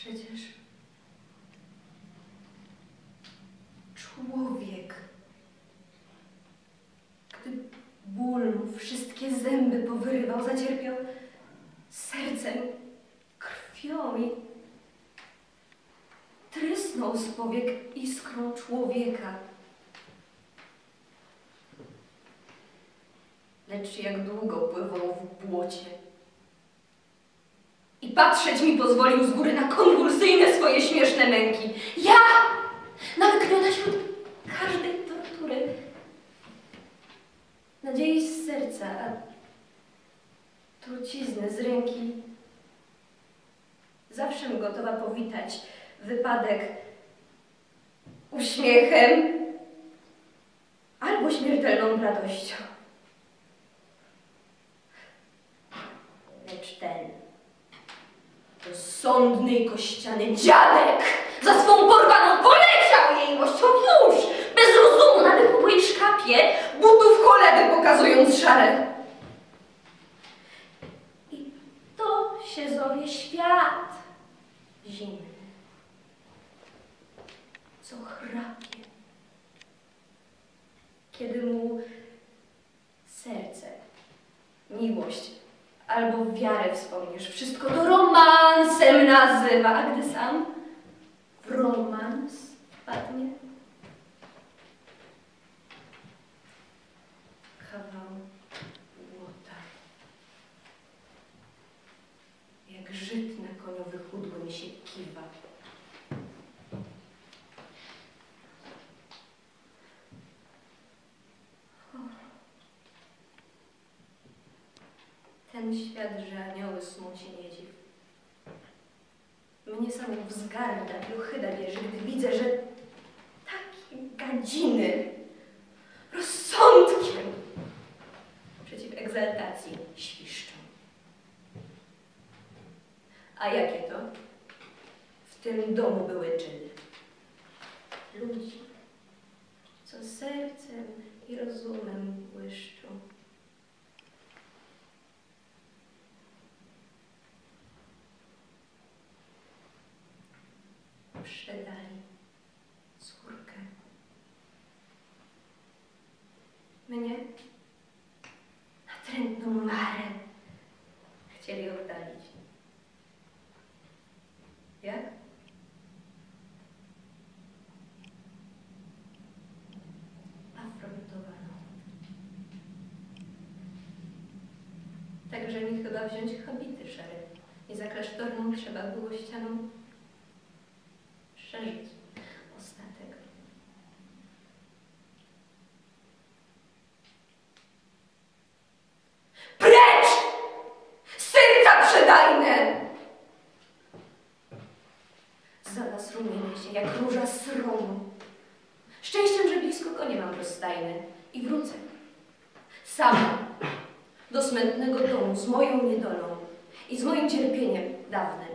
Przecież człowiek, gdy ból wszystkie zęby powyrywał, zacierpiał sercem, krwią i trysnął z powiek iskrą człowieka. Lecz jak długo pływał w błocie. Patrzeć mi pozwolił z góry na konwulsyjne swoje śmieszne męki. Ja! Namkniona wśród każdej tortury. Nadziei z serca, a trucizny z ręki. Zawsze gotowa powitać wypadek uśmiechem albo śmiertelną radością. Lecz ten to sądny i kościany dziadek! Za swą porwaną poleciał jej mością już, bez rozumu na wychudłej szkapie, butów cholewy pokazując szare. I to się zowie świat zimny, co chrapie, kiedy mu serce, miłość albo wiarę wspomniesz. Wszystko to romansem nazywa, a gdy sam w Ten świat, że anioły smuci nie dziw. Mnie samą wzgarda i ochyda bierze, gdy widzę, że takie gadziny rozsądkiem przeciw egzaltacji świszczą. A jakie to? W tym domu były czyny. Ludzi, co sercem i rozumem błyszczą. Przedali córkę. Mnie natrętną marę chcieli oddalić. Jak? Afrodytowaną. Także mi chyba wziąć habity szare i za klasztorną trzeba było ścianą przeżyć ostatek. Precz! Serca przedajne! Za was rumienię się jak róża sromu. Szczęściem, że blisko konie mam rozstajne i wrócę. Sama do smętnego domu z moją niedolą i z moim cierpieniem dawnym.